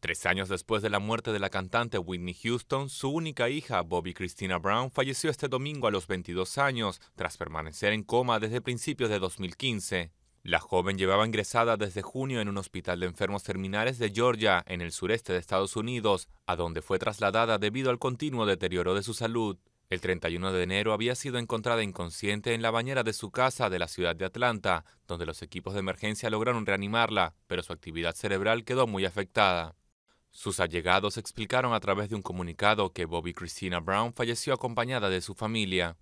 Tres años después de la muerte de la cantante Whitney Houston, su única hija, Bobby Christina Brown, falleció este domingo a los 22 años, tras permanecer en coma desde principios de 2015. La joven llevaba ingresada desde junio en un hospital de enfermos terminales de Georgia, en el sureste de Estados Unidos, a donde fue trasladada debido al continuo deterioro de su salud. El 31 de enero había sido encontrada inconsciente en la bañera de su casa de la ciudad de Atlanta, donde los equipos de emergencia lograron reanimarla, pero su actividad cerebral quedó muy afectada. Sus allegados explicaron a través de un comunicado que Bobby Christina Brown falleció acompañada de su familia.